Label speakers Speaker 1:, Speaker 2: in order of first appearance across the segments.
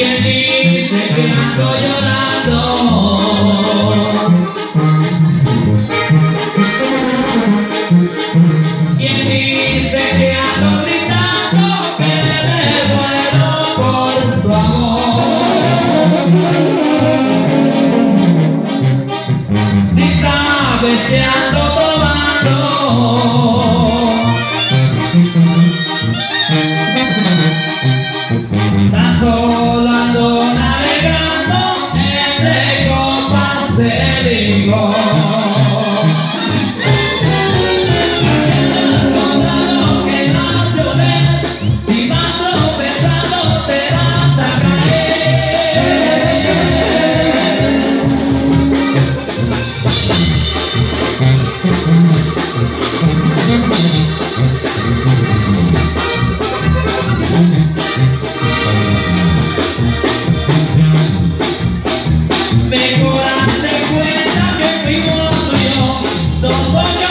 Speaker 1: quien dice que ando llorando quien dice que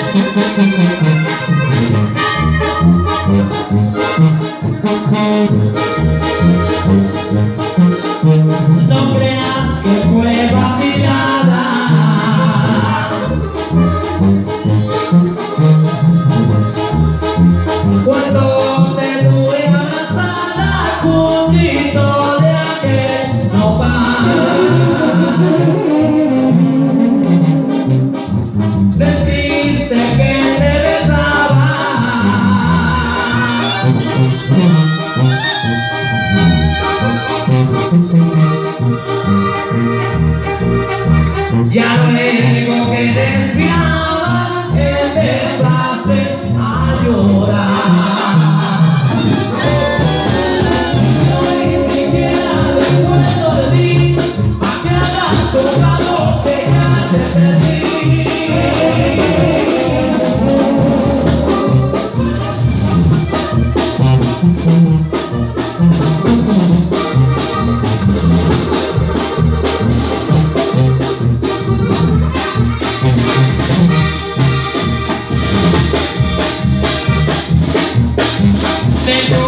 Speaker 1: Thank you. conmigo que desviabas empezaste a llorar. Yo ni siquiera recuerdo de ti a que habrás tocado que ya te perdí. They